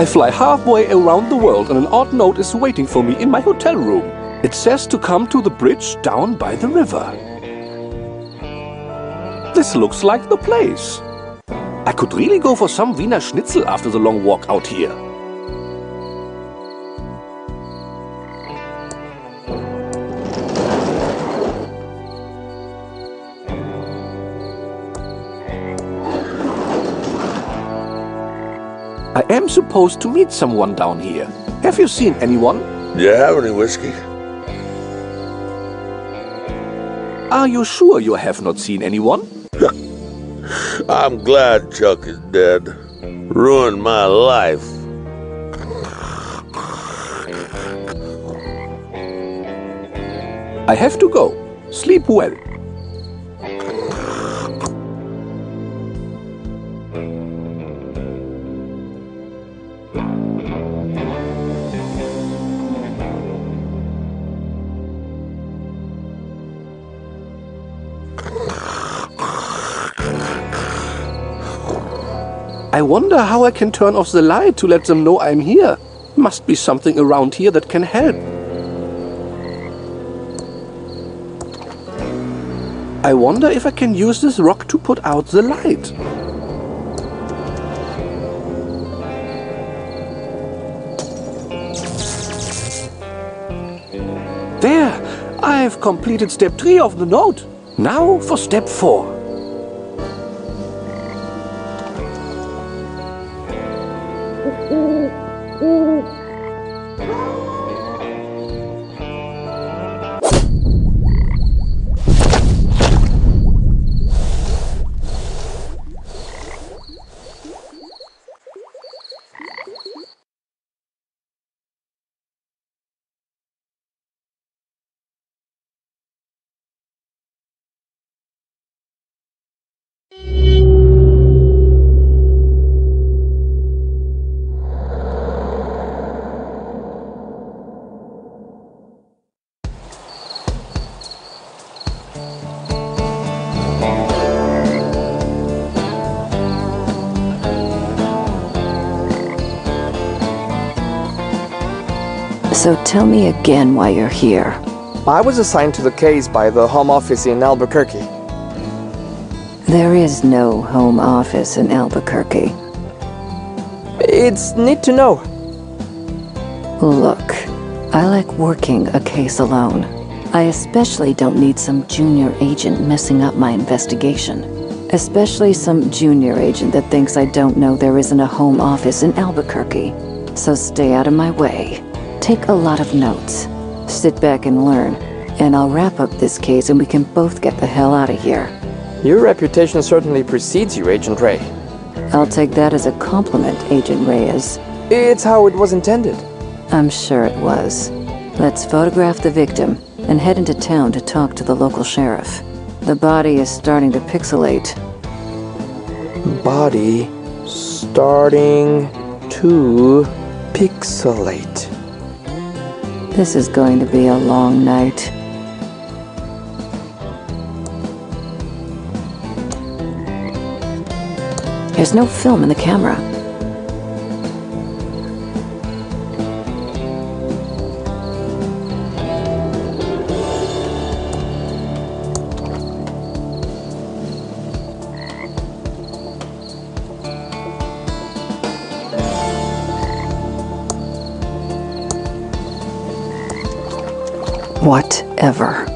I fly halfway around the world and an odd note is waiting for me in my hotel room. It says to come to the bridge down by the river. This looks like the place. I could really go for some Wiener Schnitzel after the long walk out here. Supposed to meet someone down here. Have you seen anyone? Do you have any whiskey? Are you sure you have not seen anyone? I'm glad Chuck is dead. Ruined my life. I have to go. Sleep well. I wonder how I can turn off the light to let them know I'm here. Must be something around here that can help. I wonder if I can use this rock to put out the light. There! I've completed step 3 of the note. Now for step 4. So tell me again why you're here. I was assigned to the case by the Home Office in Albuquerque. There is no home office in Albuquerque. It's neat to know. Look, I like working a case alone. I especially don't need some junior agent messing up my investigation. Especially some junior agent that thinks I don't know there isn't a home office in Albuquerque. So stay out of my way. Take a lot of notes. Sit back and learn. And I'll wrap up this case and we can both get the hell out of here. Your reputation certainly precedes you, Agent Ray. I'll take that as a compliment, Agent Reyes. It's how it was intended. I'm sure it was. Let's photograph the victim and head into town to talk to the local sheriff. The body is starting to pixelate. Body starting to pixelate. This is going to be a long night. There's no film in the camera. Whatever.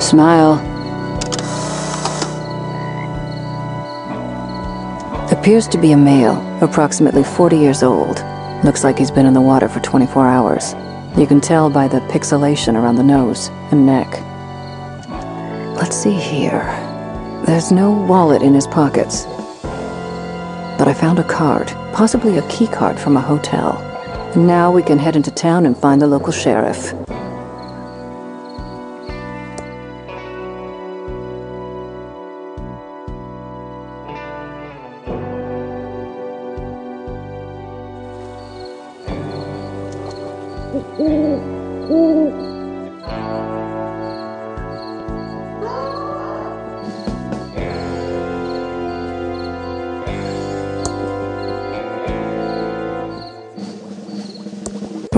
Smile. Appears to be a male, approximately 40 years old. Looks like he's been in the water for 24 hours. You can tell by the pixelation around the nose and neck. Let's see here. There's no wallet in his pockets. But I found a card, possibly a key card from a hotel. Now we can head into town and find the local sheriff.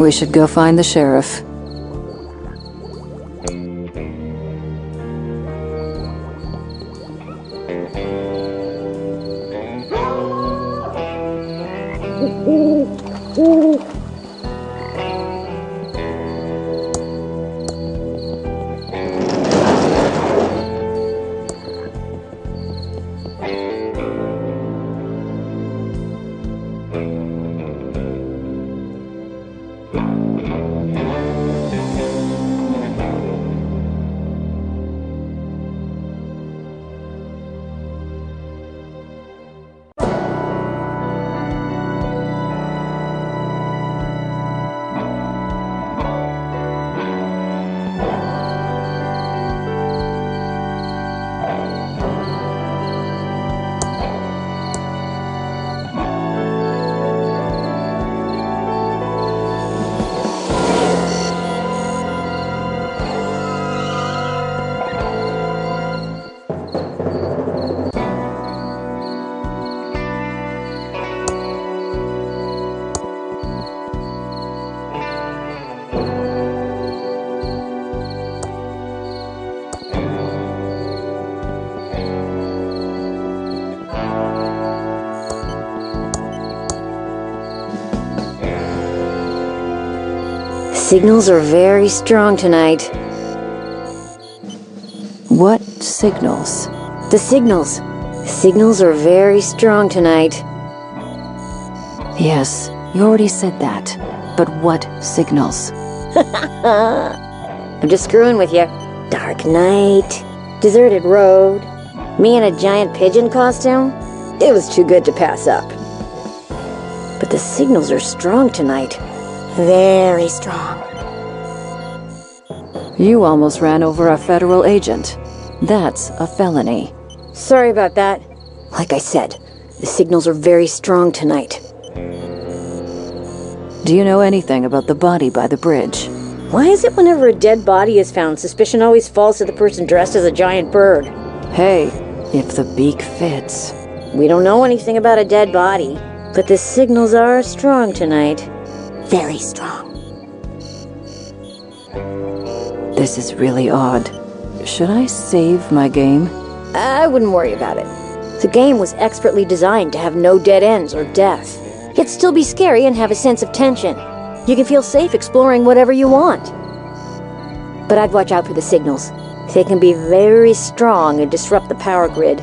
We should go find the sheriff. Yeah. Signals are very strong tonight. What signals? The signals. Signals are very strong tonight. Yes, you already said that. But what signals? I'm just screwing with you. Dark night, deserted road, me in a giant pigeon costume. It was too good to pass up. But the signals are strong tonight. Very strong. You almost ran over a federal agent. That's a felony. Sorry about that. Like I said, the signals are very strong tonight. Do you know anything about the body by the bridge? Why is it whenever a dead body is found, suspicion always falls to the person dressed as a giant bird? Hey, if the beak fits. We don't know anything about a dead body, but the signals are strong tonight. Very strong. This is really odd. Should I save my game? I wouldn't worry about it. The game was expertly designed to have no dead ends or death, yet still be scary and have a sense of tension. You can feel safe exploring whatever you want. But I'd watch out for the signals. They can be very strong and disrupt the power grid.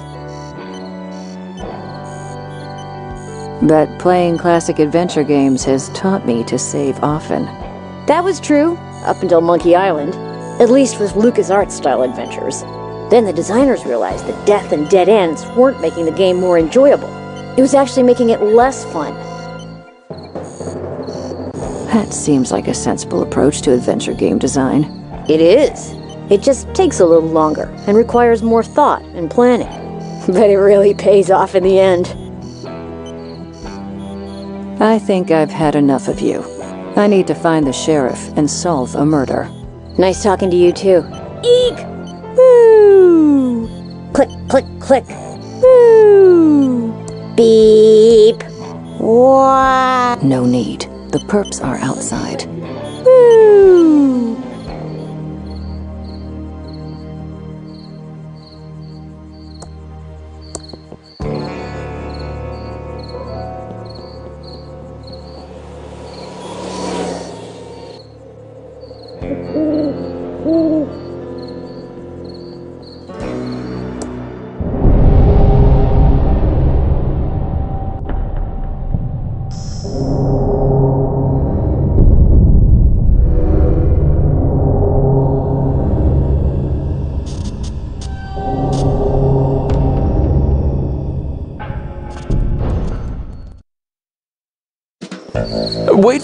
But playing classic adventure games has taught me to save often. That was true, up until Monkey Island. At least with LucasArts style adventures. Then the designers realized that death and dead ends weren't making the game more enjoyable. It was actually making it less fun. That seems like a sensible approach to adventure game design. It is. It just takes a little longer and requires more thought and planning. But it really pays off in the end. I think I've had enough of you. I need to find the sheriff and solve a murder. Nice talking to you too. Eek! Woo! Click, click, click. Woo! Beep! What? No need. The perps are outside. Woo!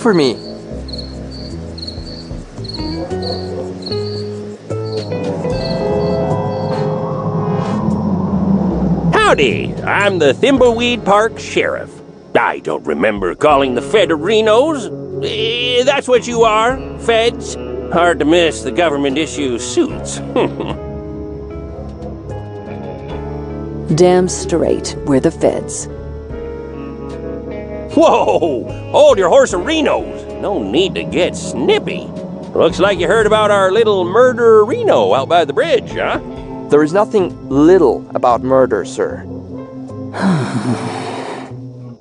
For me. Howdy, I'm the Thimbleweed Park Sheriff. I don't remember calling the Federinos. Eh, that's what you are, feds. Hard to miss the government issue suits. Damn straight, we're the feds. Whoa! Hold your horse of Reno's. No need to get snippy. Looks like you heard about our little murder Reno out by the bridge, huh? There is nothing little about murder, sir.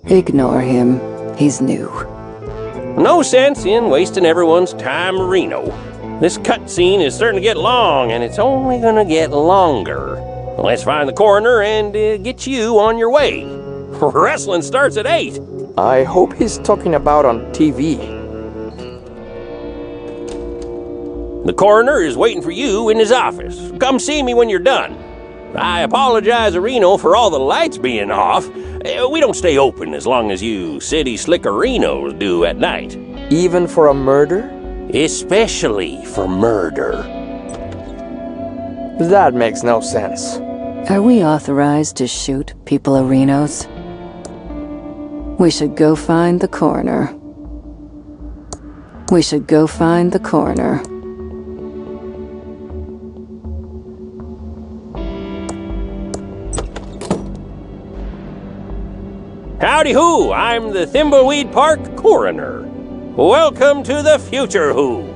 Ignore him. He's new. No sense in wasting everyone's time, Reno. This cutscene is starting to get long, and it's only gonna get longer. Let's find the coroner and uh, get you on your way. Wrestling starts at 8. I hope he's talking about on TV. The coroner is waiting for you in his office. Come see me when you're done. I apologize, Reno, for all the lights being off. Uh, We don't stay open as long as you city slickerinos do at night. Even for a murder? Especially for murder. That makes no sense. Are we authorized to shoot people arenos? We should go find the coroner. We should go find the coroner. Howdy who, I'm the Thimbleweed Park coroner. Welcome to the future who.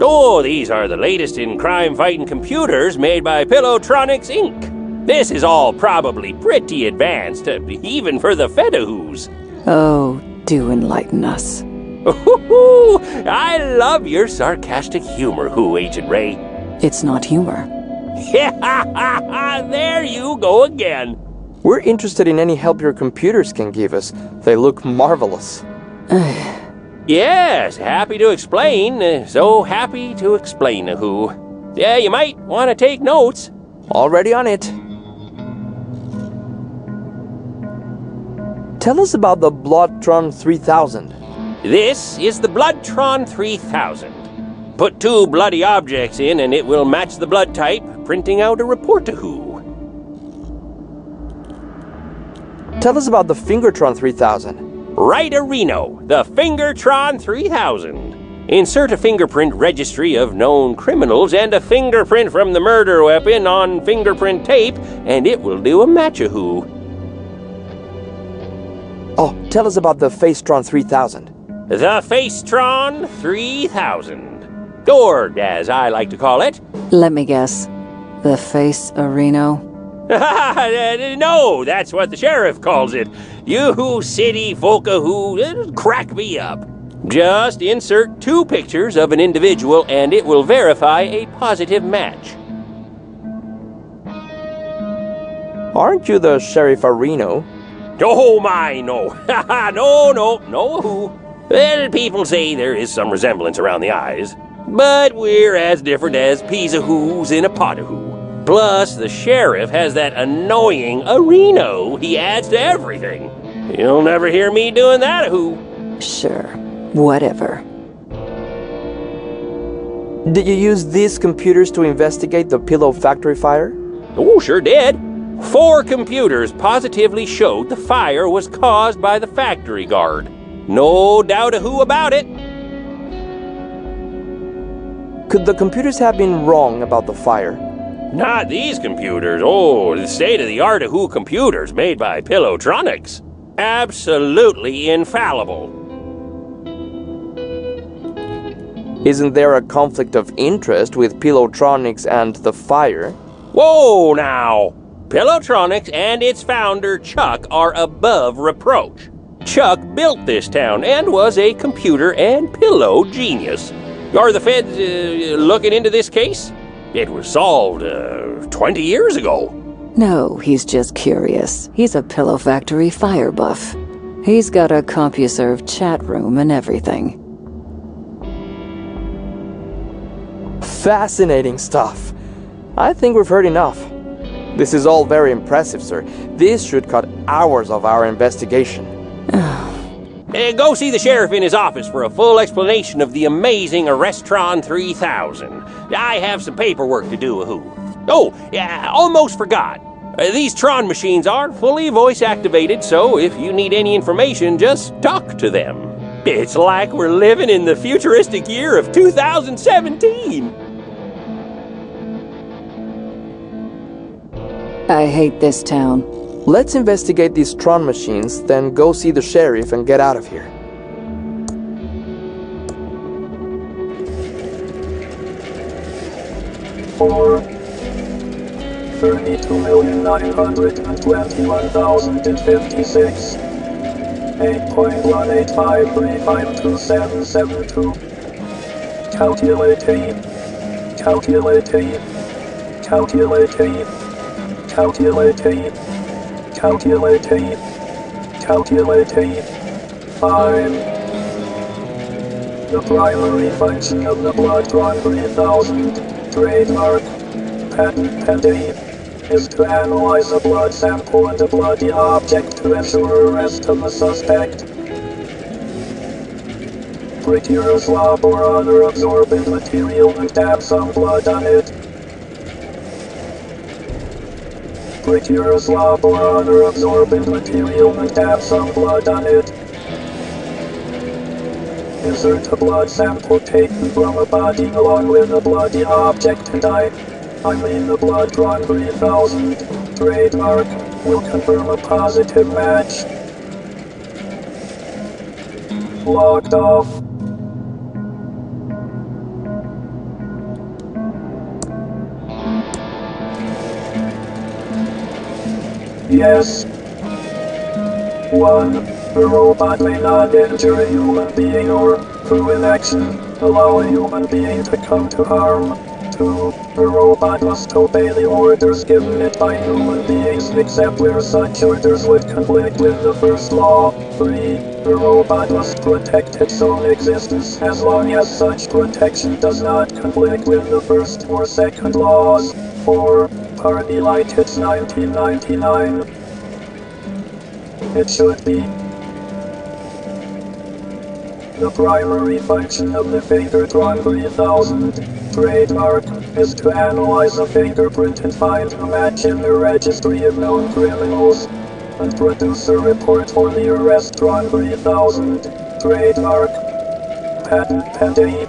Oh, these are the latest in crime fighting computers made by Pillowtronics Inc. This is all probably pretty advanced, uh, even for the Fedahoos. Oh, do enlighten us. Ooh, I love your sarcastic humor, Who, Agent Ray. It's not humor. Yeah, there you go again. We're interested in any help your computers can give us. They look marvelous. Yes, happy to explain. uh, So happy to explain, Who. Yeah, you might want to take notes. Already on it. Tell us about the Bloodtron 3000. This is the Bloodtron 3000. Put two bloody objects in and it will match the blood type, printing out a report to Who. Tell us about the Fingertron 3000. Right a Reno, the Fingertron 3000. Insert a fingerprint registry of known criminals and a fingerprint from the murder weapon on fingerprint tape, and it will do a match-a-who. Oh, tell us about the Facetron 3000. The Facetron 3000. Or, as I like to call it, Let me guess. The face areno? no, that's what the sheriff calls it. You city folka who crack me up. Just insert two pictures of an individual and it will verify a positive match. Aren't you the Sheriff Areno? Oh my, no. no, no, no who. Well, people say there is some resemblance around the eyes. But we're as different as peas of who's in a pot of who. Plus, the sheriff has that annoying areno he adds to everything. You'll never hear me doing that who. Sure. Whatever. Did you use these computers to investigate the Pillow Factory fire? Oh, sure did. Four computers positively showed the fire was caused by the factory guard. No doubt a who about it. Could the computers have been wrong about the fire? Not these computers. Oh, the state of the art of who computers made by Pillowtronics. Absolutely infallible. Isn't there a conflict of interest with Pillowtronics and the fire? Whoa now! Pillowtronics and its founder, Chuck, are above reproach. Chuck built this town and was a computer and pillow genius. Are the feds uh, looking into this case? It was solved uh, 20 years ago. No, he's just curious. He's a Pillow Factory fire buff. He's got a CompuServe chat room and everything. Fascinating stuff. I think we've heard enough. This is all very impressive, sir. This should cut hours of our investigation. Uh, go see the sheriff in his office for a full explanation of the amazing Arrestron 3000. I have some paperwork to do, who. Oh, yeah, almost forgot. Uh, these Tron machines are fully voice activated, so if you need any information, just talk to them. It's like we're living in the futuristic year of 2017. I hate this town. Let's investigate these Tron machines, then go see the sheriff and get out of here. Four. Thirty-two million nine hundred and twenty-one thousand and fifty-six. Eight point one eight five three five two seven seven two. Calculating. Calculating. Calculating. Calculating. Calculating. Calculating. Five. The primary function of the Bloodtron 3000 trademark patent pending is to analyze a blood sample and a bloody object to ensure arrest of the suspect. Prepare a swab or other absorbent material and dab some blood on it. A swab or other absorbent material and dab some blood on it. Insert a blood sample taken from a body along with a bloody object and I, I mean the Bloodtron 3000, trademark, will confirm a positive match. Logged off. Yes. 1. A robot may not injure a human being or, through inaction, allow a human being to come to harm. 2. A robot must obey the orders given it by human beings except where such orders would conflict with the first law. 3. A robot must protect its own existence as long as such protection does not conflict with the first or second laws. 4. Party 1999. It should be. The primary function of the Fingertron 3000 trademark is to analyze a fingerprint and find a match in the registry of known criminals and produce a report for the Arrestron 3000 trademark patent pending.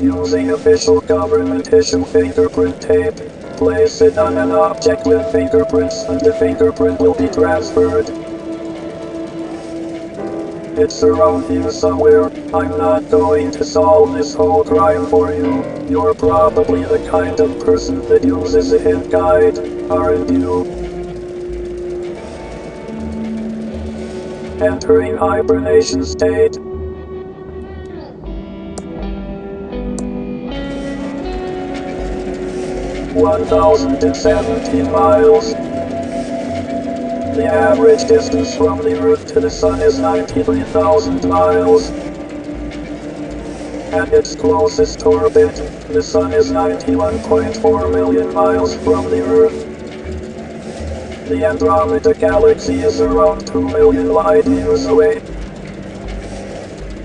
Using official government issue fingerprint tape, place it on an object with fingerprints and the fingerprint will be transferred. It's around here somewhere. I'm not going to solve this whole crime for you. You're probably the kind of person that uses a hint guide, aren't you? Entering hibernation state. One thousand and seventeen miles. The average distance from the Earth to the Sun is 93,000 miles. At its closest orbit, the Sun is 91.4 million miles from the Earth. The Andromeda Galaxy is around 2 million light years away.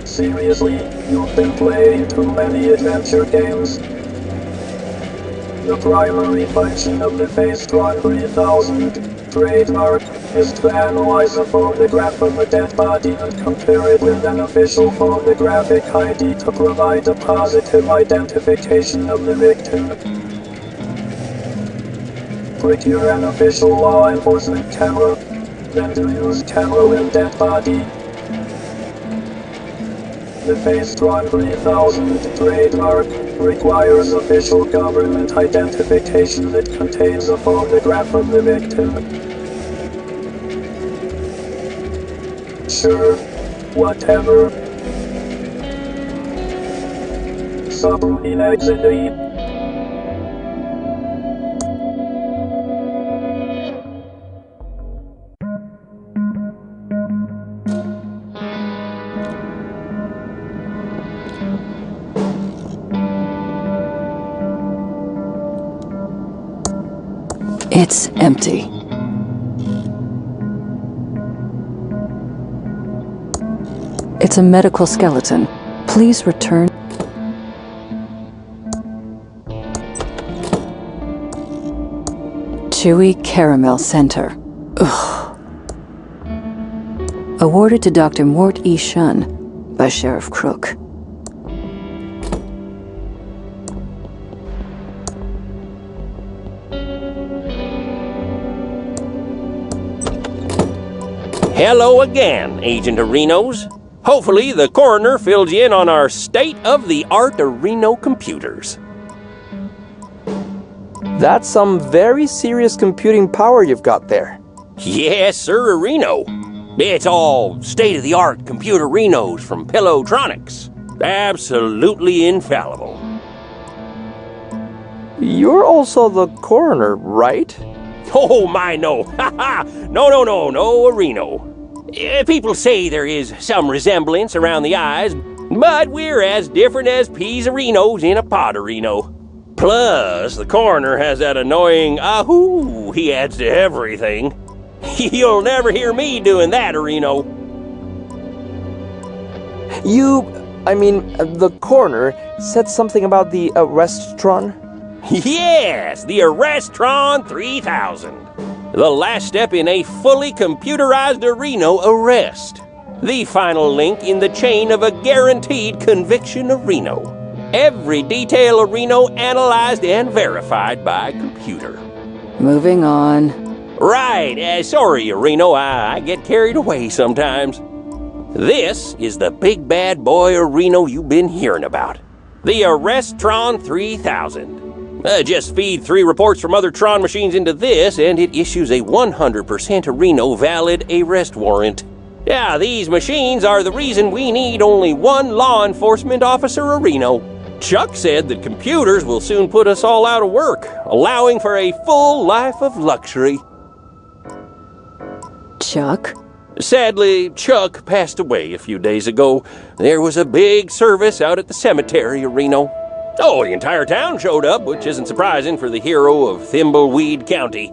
Seriously, you've been playing too many adventure games. The primary function of the Facetron 3000 trademark is to analyze a photograph of a dead body and compare it with an official photographic ID to provide a positive identification of the victim. Procure an official law enforcement camera, then to use camera with dead body. The Facetron 3000 trademark requires official government identification that contains a photograph of the victim. Sure, whatever. Subroutine exit empty. It's a medical skeleton. Please return. Chewy Caramel Center. Ugh. Awarded to Dr. Mort E. Shun by Sheriff Crook. Hello again, Agent Arenos. Hopefully, the coroner filled you in on our state of the art Areno computers. That's some very serious computing power you've got there. Yes, sir, Reno. It's all state of the art computer Renos from Pillowtronics. Absolutely infallible. You're also the coroner, right? Oh, my, no. Ha ha! No, no, no, no, Reno. Eh, People say there is some resemblance around the eyes, but we're as different as peas Renos in a potterino. Plus, the coroner has that annoying ahoo he adds to everything. You'll never hear me doing that, Reno. You, I mean, the coroner said something about the Arrestron? Yes, the Arrestron 3000. The last step in a fully computerized Reno arrest. The final link in the chain of a guaranteed conviction of Reno. Every detail of Reno analyzed and verified by computer. Moving on. Right, uh, sorry, Reno, I, I get carried away sometimes. This is the big bad boy Reno you've been hearing about. The Arrestron 3000. Uh, just feed three reports from other Tron machines into this, and it issues a 100% Reno valid arrest warrant. Yeah, these machines are the reason we need only one law enforcement officer a Reno. Chuck said that computers will soon put us all out of work, allowing for a full life of luxury. Chuck? Sadly, Chuck passed away a few days ago. There was a big service out at the cemetery, Reno. Oh, the entire town showed up, which isn't surprising for the hero of Thimbleweed County.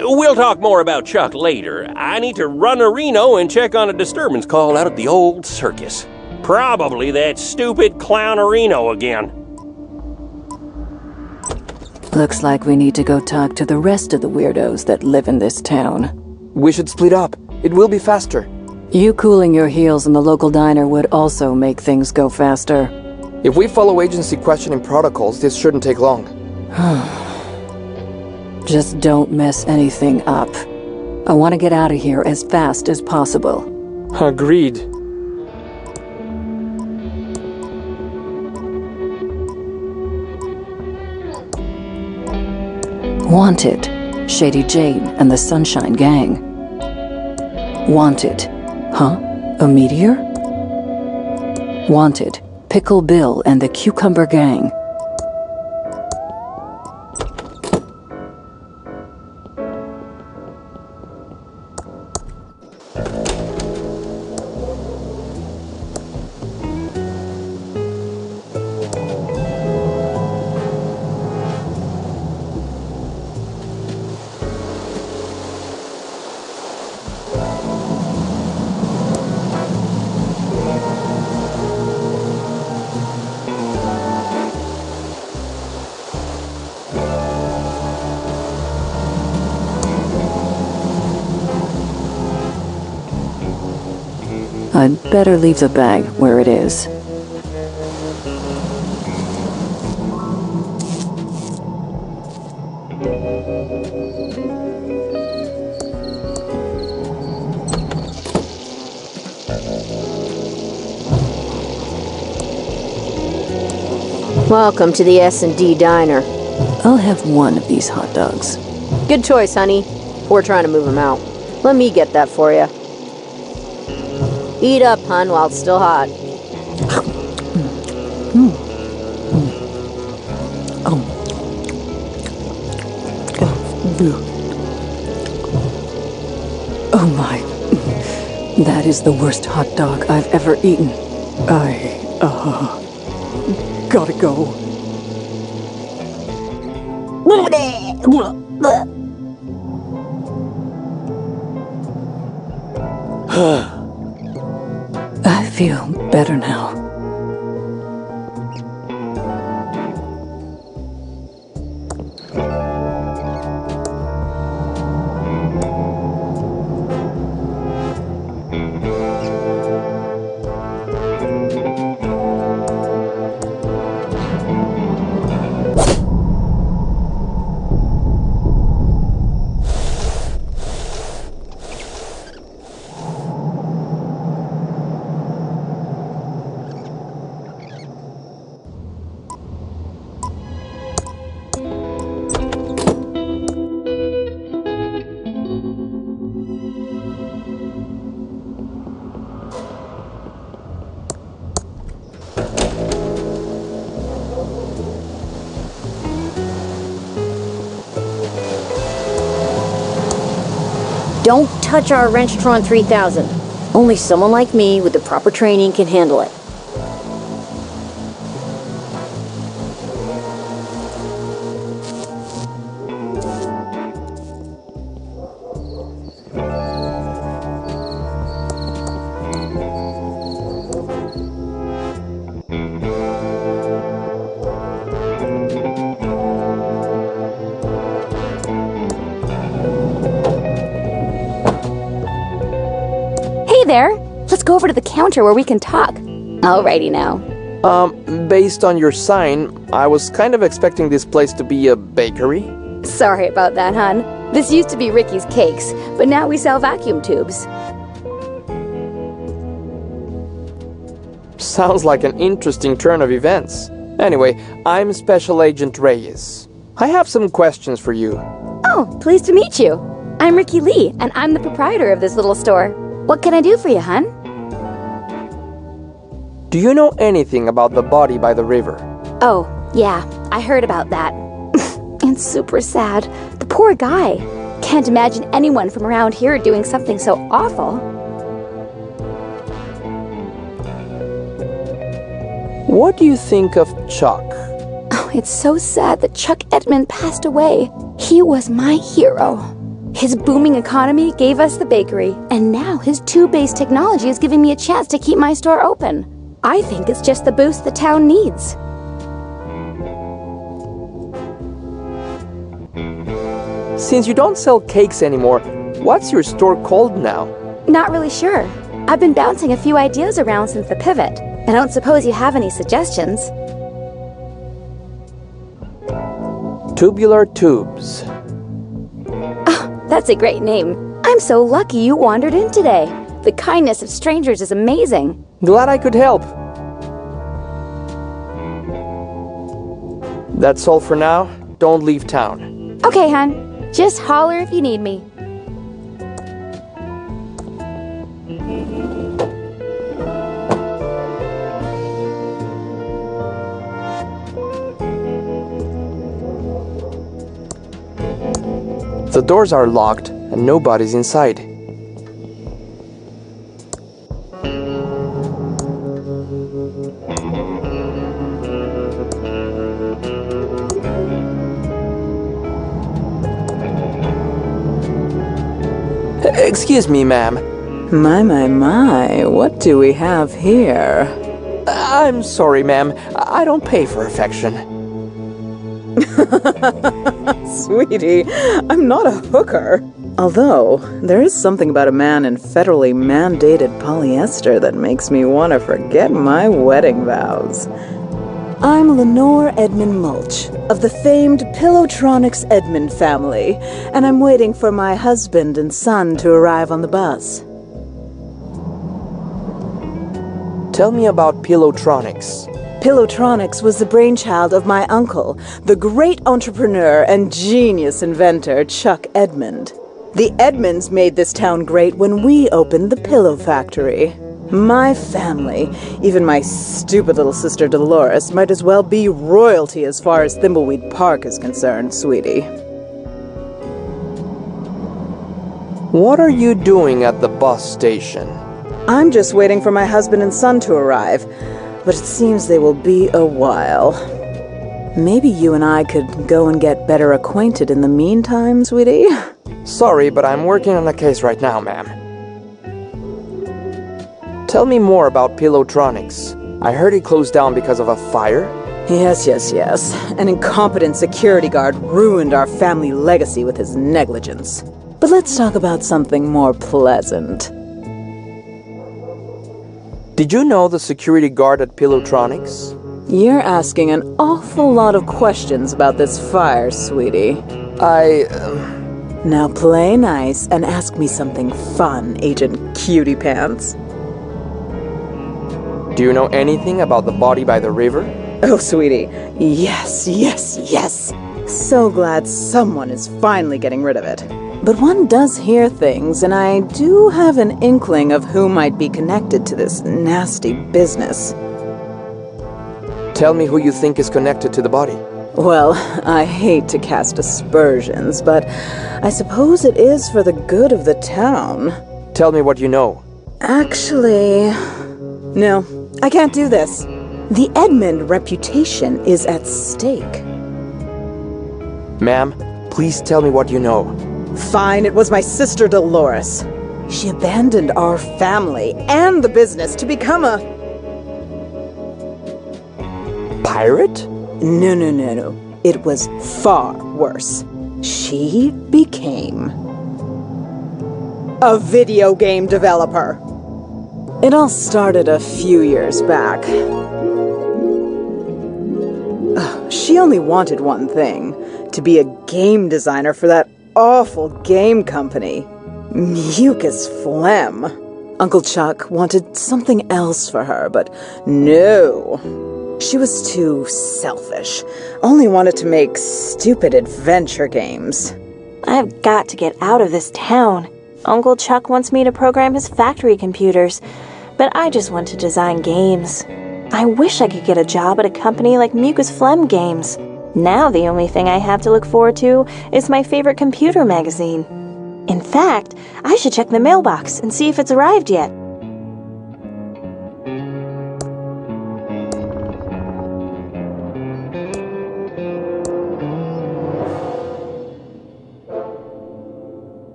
We'll talk more about Chuck later. I need to run a Reno and check on a disturbance call out at the old circus. Probably that stupid clown Reno again. Looks like we need to go talk to the rest of the weirdos that live in this town. We should split up. It will be faster. You cooling your heels in the local diner would also make things go faster. If we follow agency questioning protocols, this shouldn't take long. Just don't mess anything up. I want to get out of here as fast as possible. Agreed. Wanted Shady Jane and the Sunshine Gang. Wanted. Huh? A meteor? Wanted Pickle Bill and the Cucumber Gang. Better leave the bag where it is. Welcome to the S&D Diner. I'll have one of these hot dogs. Good choice, honey. We're trying to move them out. Let me get that for you. Eat up, hun, while it's still hot. Oh my. That is the worst hot dog I've ever eaten. I, uh. Gotta go. I feel better now. Touch our Wrenchtron 3000. Only someone like me with the proper training can handle it. Counter where we can talk. Alrighty now. Um, based on your sign, I was kind of expecting this place to be a bakery. Sorry about that, hon. This used to be Ricky's Cakes, but now we sell vacuum tubes. Sounds like an interesting turn of events. Anyway, I'm Special Agent Reyes. I have some questions for you. Oh, pleased to meet you. I'm Ricky Lee, and I'm the proprietor of this little store. What can I do for you, hon? Do you know anything about the body by the river? Oh, yeah, I heard about that. it's super sad. The poor guy. Can't imagine anyone from around here doing something so awful. What do you think of Chuck? Oh, it's so sad that Chuck Edmund passed away. He was my hero. His booming economy gave us the bakery, and now his tube-based technology is giving me a chance to keep my store open. I think it's just the boost the town needs. Since you don't sell cakes anymore, what's your store called now? Not really sure. I've been bouncing a few ideas around since the pivot. I don't suppose you have any suggestions. Tubular Tubes. Ah, that's a great name. I'm so lucky you wandered in today. The kindness of strangers is amazing. Glad I could help. That's all for now. Don't leave town. Okay, hon. Just holler if you need me. The doors are locked and nobody's inside. Excuse me, ma'am. My, my, my, what do we have here? I'm sorry, ma'am. I don't pay for affection. Sweetie, I'm not a hooker. Although, there is something about a man in federally mandated polyester that makes me want to forget my wedding vows. I'm Lenore Edmund Mulch, of the famed Pillowtronics Edmund family, and I'm waiting for my husband and son to arrive on the bus. Tell me about Pillowtronics. Pillowtronics was the brainchild of my uncle, the great entrepreneur and genius inventor Chuck Edmund. The Edmunds made this town great when we opened the Pillow Factory. My family, even my stupid little sister Dolores, might as well be royalty as far as Thimbleweed Park is concerned, sweetie. What are you doing at the bus station? I'm just waiting for my husband and son to arrive, but it seems they will be a while. Maybe you and I could go and get better acquainted in the meantime, sweetie? Sorry, but I'm working on a case right now, ma'am. Tell me more about Pillowtronics. I heard it closed down because of a fire? Yes, yes, yes. An incompetent security guard ruined our family legacy with his negligence. But let's talk about something more pleasant. Did you know the security guard at Pillowtronics? You're asking an awful lot of questions about this fire, sweetie. I. Um, Now play nice and ask me something fun, Agent Cutie Pants. Do you know anything about the body by the river? Oh, sweetie. Yes, yes, yes. So glad someone is finally getting rid of it. But one does hear things, and I do have an inkling of who might be connected to this nasty business. Tell me who you think is connected to the body. Well, I hate to cast aspersions, but I suppose it is for the good of the town. Tell me what you know. Actually, no, I can't do this. The Edmund reputation is at stake. Ma'am, please tell me what you know. Fine, it was my sister Dolores. She abandoned our family and the business to become a. Pirate? No, no, no, no. It was far worse. She became. a video game developer. It all started a few years back. She only wanted one thing to be a game designer for that awful game company. Mucus Phlegm. Uncle Chuck wanted something else for her, but no. She was too selfish. Only wanted to make stupid adventure games. I've got to get out of this town. Uncle Chuck wants me to program his factory computers, but I just want to design games. I wish I could get a job at a company like Mucus Phlegm Games. Now the only thing I have to look forward to is my favorite computer magazine. In fact, I should check the mailbox and see if it's arrived yet.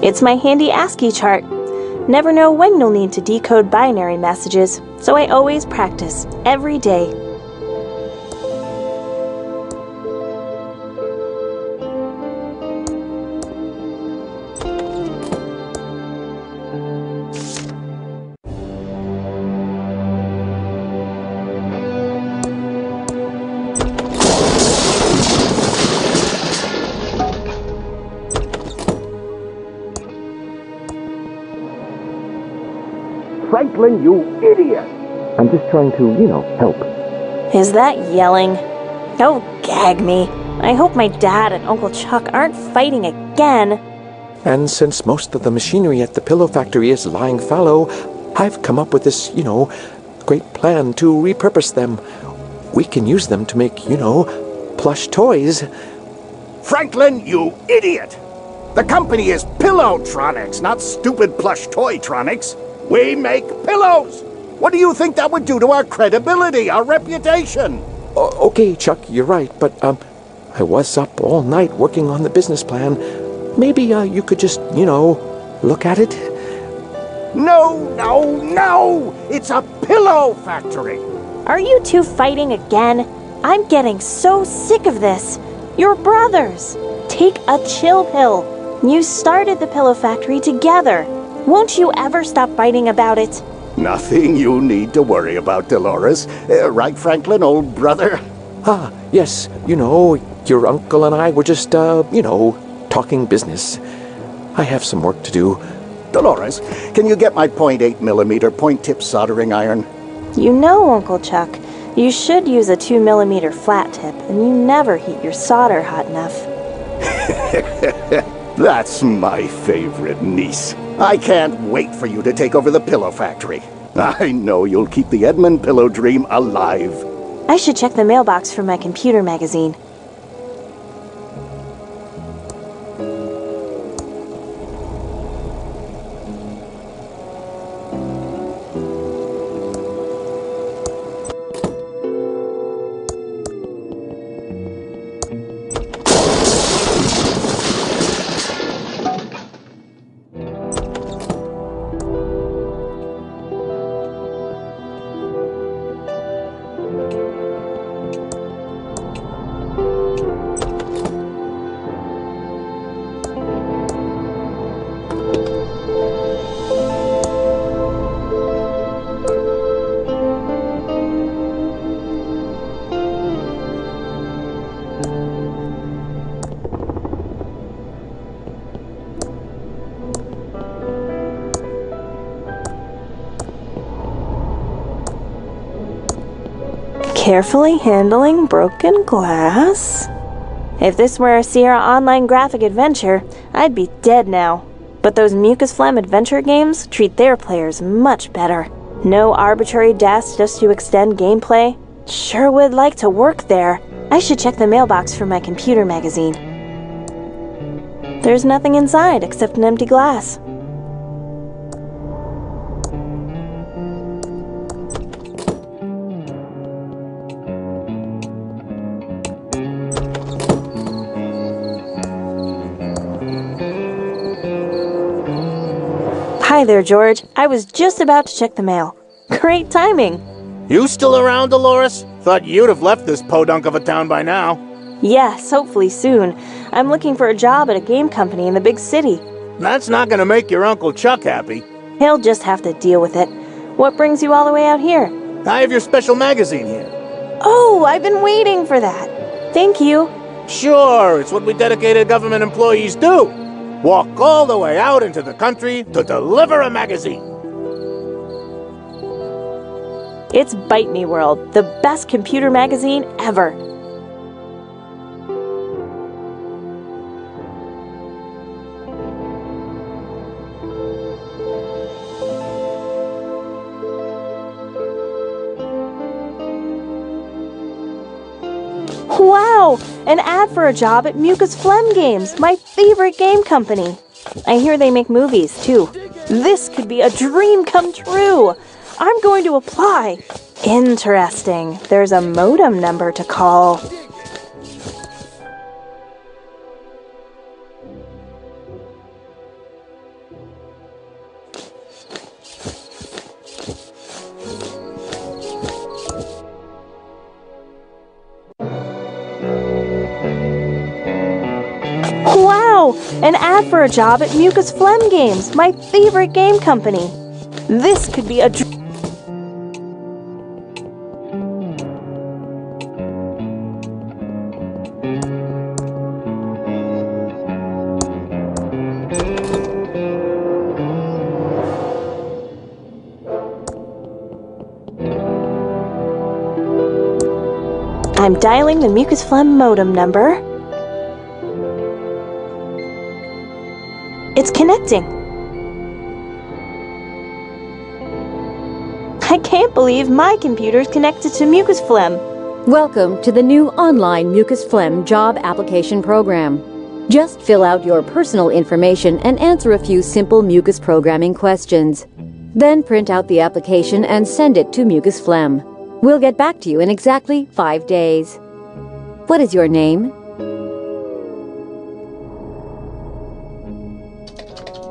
It's my handy ASCII chart. Never know when you'll need to decode binary messages, so I always practice every day. Franklin, you idiot! I'm just trying to, you know, help. Is that yelling? Oh, gag me. I hope my dad and Uncle Chuck aren't fighting again. And since most of the machinery at the pillow factory is lying fallow, I've come up with this, you know, great plan to repurpose them. We can use them to make, you know, plush toys. Franklin, you idiot! The company is Pillowtronics, not stupid plush Toytronics. We make pillows! What do you think that would do to our credibility, our reputation? O- okay, Chuck, you're right, but, um, I was up all night working on the business plan. Maybe, uh, you could just, you know, look at it? No, no, no! It's a pillow factory! Are you two fighting again? I'm getting so sick of this. You're brothers. Take a chill pill. You started the pillow factory together. Won't you ever stop fighting about it? Nothing you need to worry about, Dolores. Uh, right, Franklin, old brother? Ah, yes, you know, your uncle and I were just, uh, you know, talking business. I have some work to do. Dolores, can you get my .8 millimeter point tip soldering iron? You know, Uncle Chuck, you should use a 2 millimeter flat tip, and you never heat your solder hot enough. That's my favorite niece. I can't wait for you to take over the pillow factory. I know you'll keep the Edmund pillow dream alive. I should check the mailbox for my computer magazine. Carefully handling broken glass? If this were a Sierra Online graphic adventure, I'd be dead now. But those Mucus Phlegm adventure games treat their players much better. No arbitrary deaths just to extend gameplay. Sure would like to work there. I should check the mailbox for my computer magazine. There's nothing inside except an empty glass. Hi there, George. I was just about to check the mail. Great timing. You still around, Dolores? Thought you'd have left this podunk of a town by now. Yes, hopefully soon. I'm looking for a job at a game company in the big city. That's not gonna make your Uncle Chuck happy. He'll just have to deal with it. What brings you all the way out here? I have your special magazine here. Oh, I've been waiting for that. Thank you. Sure, it's what we dedicated government employees do. Walk all the way out into the country to deliver a magazine. It's Bite Me World, the best computer magazine ever. Wow! An ad for a job at Mucus Phlegm Games, my favorite game company. I hear they make movies, too. This could be a dream come true. I'm going to apply. Interesting. There's a modem number to call. For a job at Mucus Phlegm Games, my favorite game company. This could be a I'm dialing the Mucus Phlegm modem number. Connecting. I can't believe my computer is connected to Mucus Phlegm. Welcome to the new online Mucus Phlegm job application program. Just fill out your personal information and answer a few simple mucus programming questions. Then print out the application and send it to Mucus Phlegm. We'll get back to you in exactly five days. What is your name?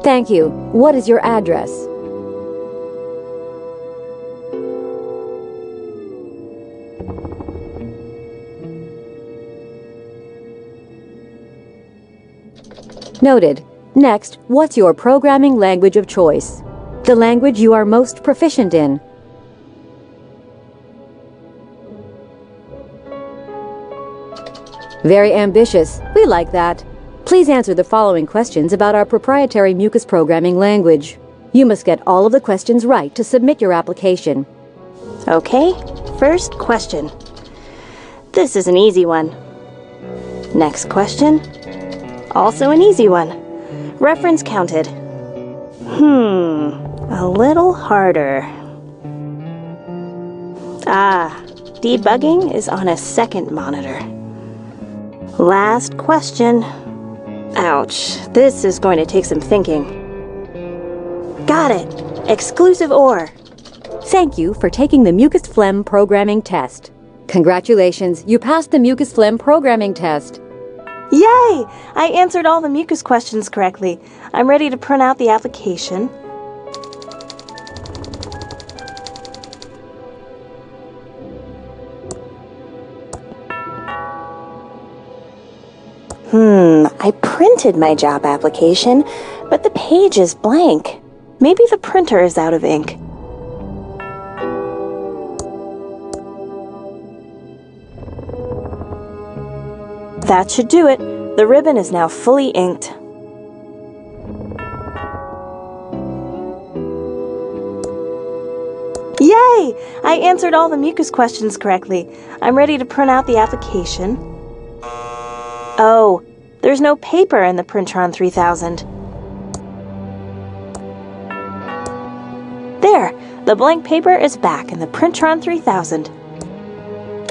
Thank you. What is your address? Noted. Next, what's your programming language of choice? The language you are most proficient in. Very ambitious. We like that. Please answer the following questions about our proprietary mucus programming language. You must get all of the questions right to submit your application. Okay, first question. This is an easy one. Next question. Also an easy one. Reference counted. Hmm, a little harder. Ah, debugging is on a second monitor. Last question. Ouch, this is going to take some thinking. Got it! Exclusive or. Thank you for taking the Mucus Phlegm programming test. Congratulations, you passed the Mucus Phlegm programming test. Yay! I answered all the mucus questions correctly. I'm ready to print out the application. Hmm, I printed my job application, but the page is blank. Maybe the printer is out of ink. That should do it. The ribbon is now fully inked. Yay! I answered all the mucus questions correctly. I'm ready to print out the application. Oh, there's no paper in the Printron 3000. There, the blank paper is back in the Printron 3000.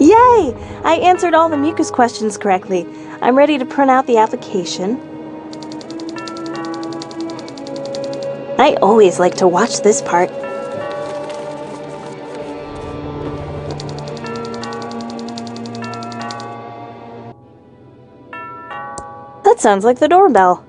Yay! I answered all the mucus questions correctly. I'm ready to print out the application. I always like to watch this part. That sounds like the doorbell.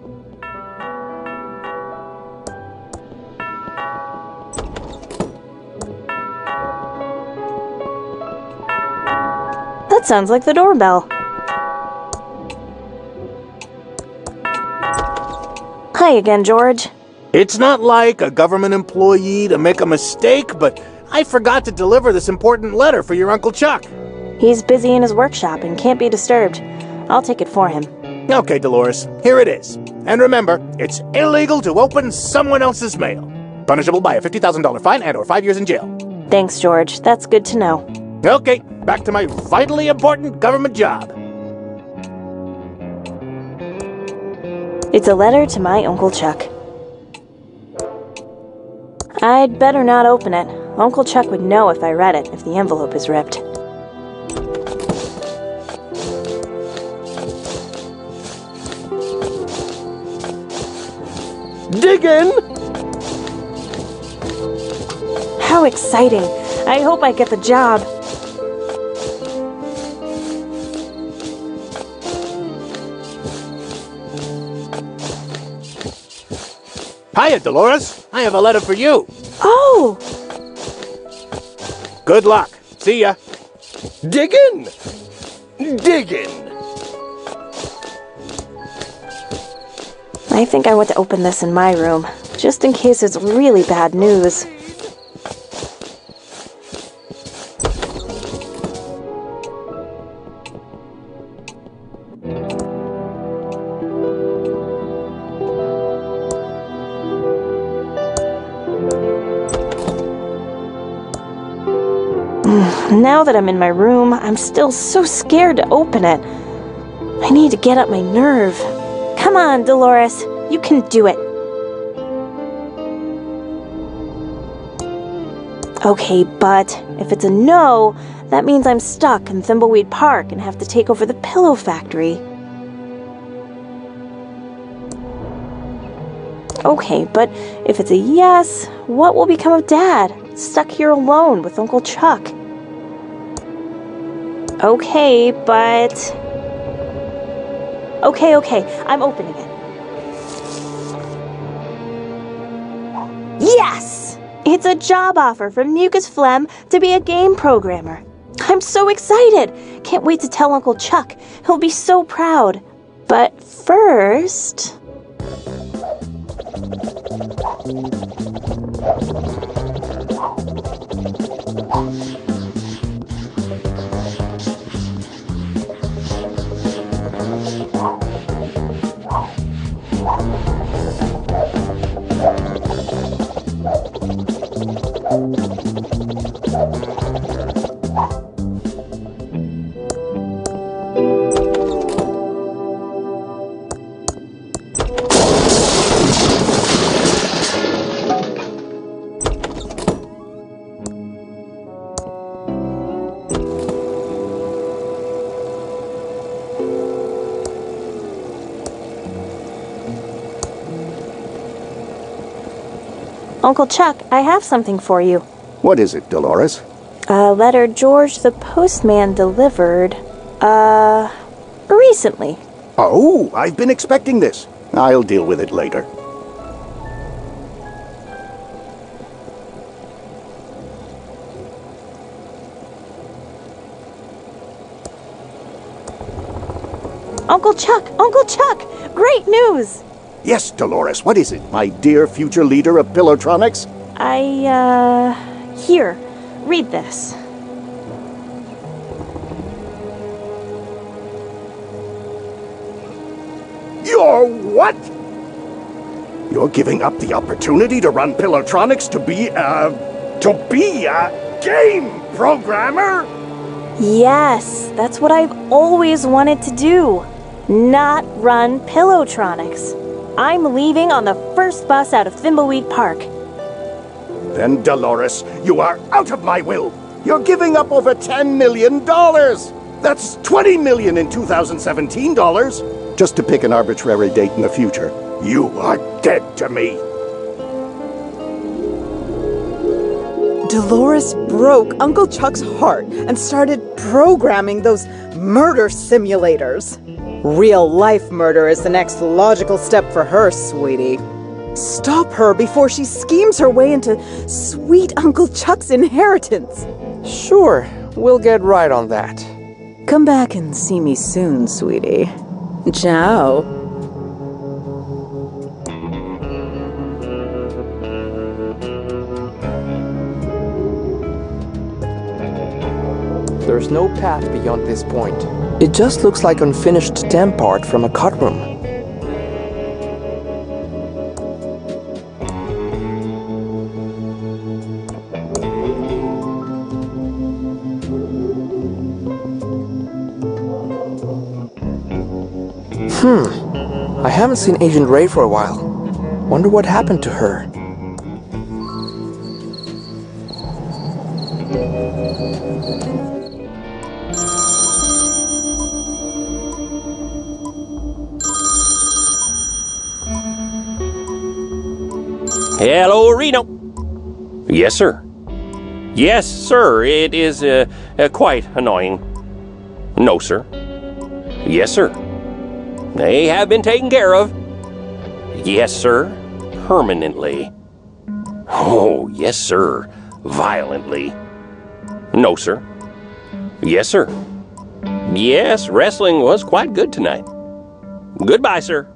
That sounds like the doorbell. Hi again, George. It's not like a government employee to make a mistake, but I forgot to deliver this important letter for your Uncle Chuck. He's busy in his workshop and can't be disturbed. I'll take it for him. Okay, Dolores, here it is. And remember, it's illegal to open someone else's mail. Punishable by a $50,000 fine and or five years in jail. Thanks, George. That's good to know. Okay, back to my vitally important government job. It's a letter to my Uncle Chuck. I'd better not open it. Uncle Chuck would know if I read it if the envelope is ripped. Dig in! How exciting! I hope I get the job. Hiya, Dolores. I have a letter for you. Oh! Good luck. See ya. Dig in! I think I want to open this in my room, just in case it's really bad news. Now that I'm in my room, I'm still so scared to open it. I need to get up my nerve. Come on, Dolores. You can do it. Okay, but if it's a no, that means I'm stuck in Thimbleweed Park and have to take over the pillow factory. Okay, but if it's a yes, what will become of Dad? Stuck here alone with Uncle Chuck. Okay, but. Okay, okay, I'm opening it. Yes! It's a job offer from Mucus Phlegm to be a game programmer. I'm so excited! Can't wait to tell Uncle Chuck. He'll be so proud. But first. Thank you. Uncle Chuck, I have something for you. What is it, Dolores? A letter George the postman delivered, uh, recently. Oh, I've been expecting this. I'll deal with it later. Uncle Chuck! Uncle Chuck! Great news! Yes, Dolores, what is it, my dear future leader of Pillowtronics? I, uh. Here, read this. You're what? You're giving up the opportunity to run Pillowtronics to be a. to be a game programmer? Yes, that's what I've always wanted to do. Not run Pillowtronics. I'm leaving on the first bus out of Thimbleweed Park. Then, Dolores, you are out of my will. You're giving up over $10 million. That's 20 million in 2017 dollars. Just to pick an arbitrary date in the future. You are dead to me. Dolores broke Uncle Chuck's heart and started programming those murder simulators. Real life murder is the next logical step for her, sweetie. Stop her before she schemes her way into sweet Uncle Chuck's inheritance. Sure, we'll get right on that. Come back and see me soon, sweetie. Ciao. There's no path beyond this point. It just looks like unfinished stamp art from a cut room. Hmm. I haven't seen Agent Ray for a while. Wonder what happened to her. Hello, Reno. Yes, sir. Yes, sir. It is uh, uh, quite annoying. No, sir. Yes, sir. They have been taken care of. Yes, sir. Permanently. Oh, yes, sir. Violently. No, sir. Yes, sir. Yes, wrestling was quite good tonight. Goodbye, sir.